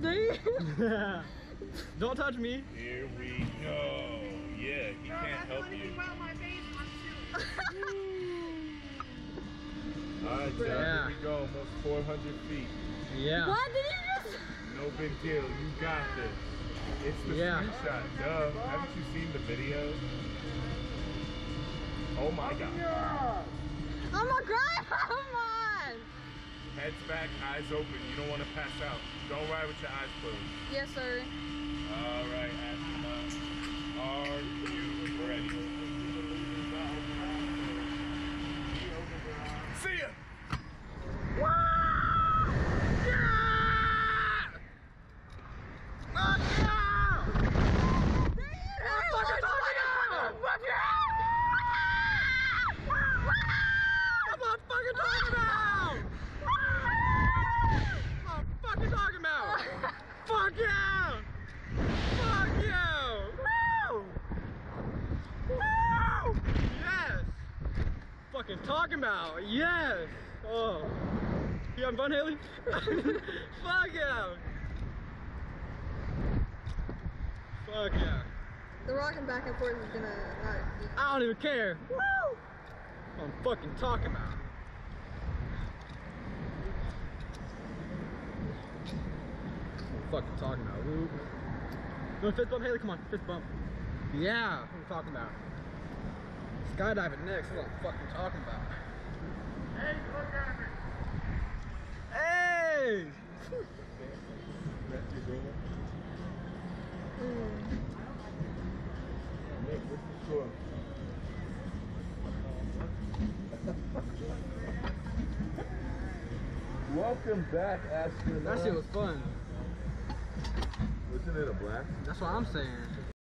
Damn. Don't touch me. Here we go. Yeah, he can't help you. Alright, Jack, Yeah. here we go. Almost 400 feet. Yeah. What did you just? No big deal. You got this. It's the Yeah. screenshot. Duh. Haven't you seen the video? Oh my god. I'm a grind. Come on. Heads back, eyes open. You don't want to pass out. Don't ride with your eyes closed. Yes, sir. All right, Astronaut. Are you ready? See ya! Fuck yeah! Fuck yeah! Woo! Woo! Yes! Fucking talking about, yes! Oh. You having fun, Haley? Fuck yeah! Fuck yeah. The rocking back and forth is gonna not. I don't even care. Woo! I'm fucking talking about. I'm fucking talking about. Woo. A fist bump, Haley? Come on, fist bump. Yeah, what I'm talking about. Skydiving next, that's what I'm fucking talking about. Hey, look at me. Hey! That's your girl? Nick, what's the score? Welcome back, astronaut. That shit was fun. Wasn't it a blast? That's what I'm saying.